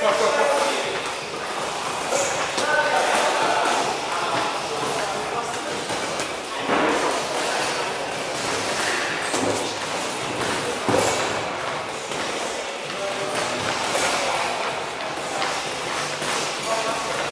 go, go.